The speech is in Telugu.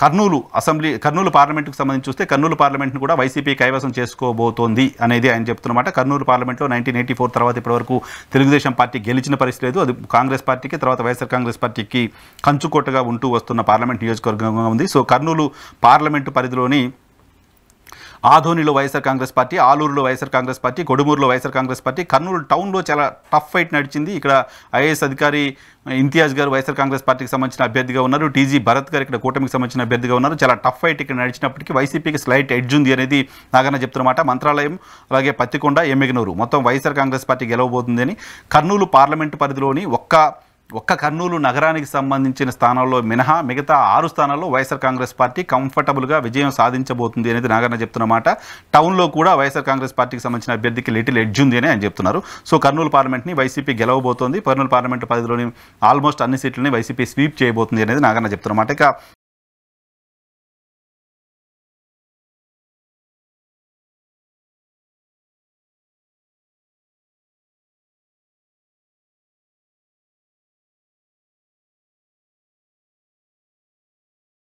కర్నూలు అసెంబ్లీ కర్నూలు పార్లమెంట్కి సంబంధించి చూస్తే కర్నూలు పార్లమెంట్ను కూడా వైసీపీ కైవసం చేసుకోబోతోంది అనేది ఆయన చెప్తున్నమాట. కర్నూలు పార్లమెంట్లో నైన్టీన్ ఎయిటీ ఫోర్ తర్వాత ఇప్పటివరకు తెలుగుదేశం పార్టీ గెలిచిన పరిస్థితి లేదు. అది కాంగ్రెస్ పార్టీకి తర్వాత వైఎస్ఆర్ కాంగ్రెస్ పార్టీకి కంచుకోటగా ఉంటూ వస్తున్న పార్లమెంట్ నియోజకవర్గంగా ఉంది. సో కర్నూలు పార్లమెంటు పరిధిలోని ఆధోనిలో వైఎస్ఆర్ కాంగ్రెస్ పార్టీ ఆలూరులో వైఎస్ఆర్ కాంగ్రెస్ పార్టీ కొడుమూరులో వైఎస్ఆర్ కాంగ్రెస్ పార్టీ కర్నూలు టౌన్లో చాలా టఫ్ ఫైట్ నడిచింది. ఇక్కడ ఐఏఎస్ అధికారి ఇంతియాజ్ గారు వైఎస్ఆర్ కాంగ్రెస్ పార్టీకి సంబంధించిన అభ్యర్థిగా ఉన్నారు. టీజీ భరత్ గారు ఇక్కడ కూటమికి సంబంధించిన అభ్యర్థిగా ఉన్నారు. చాలా టఫ్ ఫైట్ ఇక్కడ నడిచినప్పటికీ వైసీపీకి స్లైట్ ఎడ్జ్ ఉంది అనేది నాగన్న చెప్తున్నమాట. మంత్రాలయం అలాగే పత్తికొండ ఎమ్మెగనూరు. మొత్తం వైఎస్ఆర్ కాంగ్రెస్ పార్టీ గెలవబోతుంది అని కర్నూలు పార్లమెంటు పరిధిలోని ఒక్క ఒక్క కర్నూలు నగరానికి సంబంధించిన స్థానాల్లో మినహా మిగతా ఆరు స్థానాల్లో వైఎస్ఆర్ కాంగ్రెస్ పార్టీ కంఫర్టబుల్గా విజయం సాధించబోతుంది అనేది నాగన్న చెప్తున్నమాట టౌన్లో కూడా వైఎస్ఆర్ కాంగ్రెస్ పార్టీకి సంబంధించిన అభ్యర్థికి లిటిల్ ఎడ్జ్ ఉంది అని ఆయన చెప్తున్నారు. సో కర్నూలు పార్లమెంట్ని వైసీపీ గెలవబోతోంది. కర్నూలు పార్లమెంట్ పరిధిలోని ఆల్మోస్ట్ అన్ని సీట్లని వైసీపీ స్వీప్ చేయబోతుంది అనేది నాగన్న చెప్తున్నమాట ఇక